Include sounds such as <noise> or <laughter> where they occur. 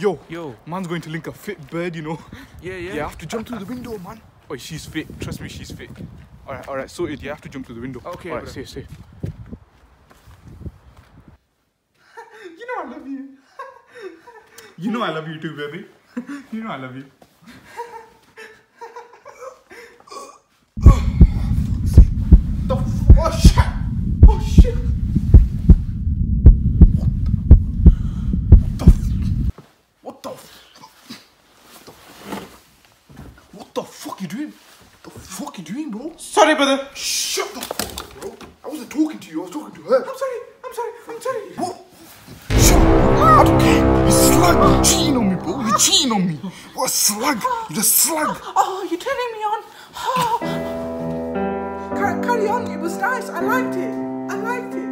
Yo, Yo. man's going to link a fit bird, you know. <laughs> Yeah, yeah. You have to jump through the window, man. Oh, she's fit. Trust me, she's fit. All right, all right. Sorted. You have to jump through the window. Okay, All right, bro. safe, safe. you know I love you. you know I love you too, baby. <laughs> you know I love you. the f- oh shit! Oh shit! What the? f- What the? f- What the fuck you doing? What the fuck you doing, bro? Sorry, brother. Shut the fuck up, bro. I wasn't talking to you. I was talking to her. I'm sorry. I'm sorry. I'm sorry. What? Shut up. I don't care. You slug. You're cheating on me, bro. You're cheating on me. What a slug. You're a slug. Oh, you're turning me on. Oh. Carry on. It was nice. I liked it. I liked it.